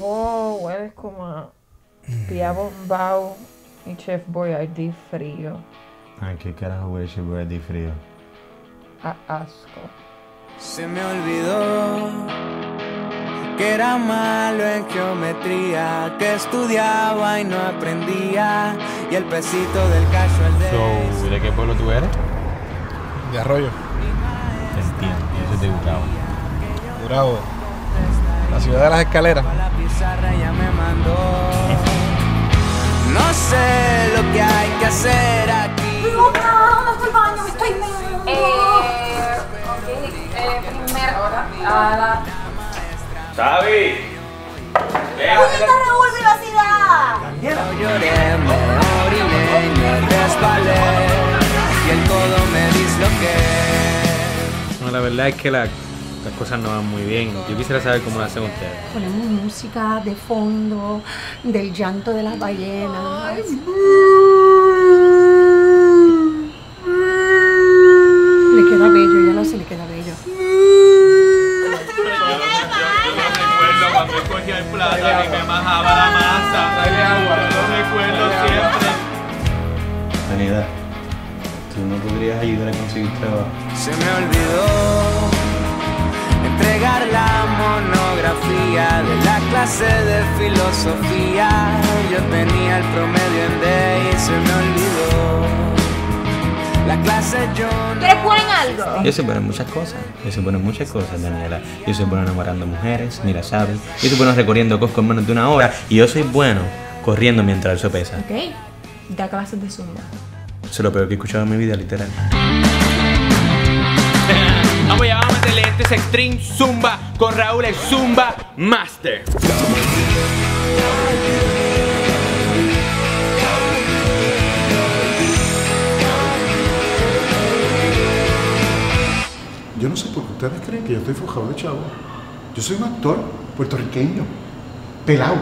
Oh, hueles como a pia bombao y chef boyardee frío. Ay, qué carajo huele Chef Boyardee frío. A asco. Se me olvidó que era malo en geometría, que estudiaba y no aprendía, y el pesito del casual day. So, ¿de qué pueblo tú eres? De arroyo. Entiendo, yo soy de Gurabo. Bravo. La ciudad de las escaleras. La pizarra ya me mandó. No sé lo que hay que hacer aquí. ¡No, estoy baño, me estoy meando! Eh, ok, eh, primer a la ¡Xavi! ¡Puñeta, Raúl, velocidad! No lloré, me oriné y me resbalé. Y el codo me disloqué. No, la verdad es que la- las cosas no van muy bien. Yo quisiera saber cómo lo hacen ustedes. Ponemos música de fondo del llanto de las ballenas. Le queda bello, ya lo sé, le queda bello. recuerdo cuando cogía el plátano y me majaba la masa. Yo lo recuerdo siempre. Sanidad, ¿tú no podrías ayudar a conseguir trabajo? Se me olvidó entregar la monografía de la clase de filosofía. Yo tenía el promedio en D y se me olvidó. La clase yo no ¿Quieres poner algo? Yo sé bueno en muchas cosas. Yo sé bueno en muchas cosas, Daniela. Yo soy bueno enamorando mujeres, mira, sabes. Yo soy bueno recorriendo Costco en menos de una hora. Y yo soy bueno corriendo mientras el sol pesa. Ok, da clases de zumba. Eso es lo peor que he escuchado en mi vida, literal. Este es Extreme Zumba con Raúl el Zumba Master. Yo no sé por qué ustedes creen que yo estoy forjado de chavo. Yo soy un actor puertorriqueño, pelado,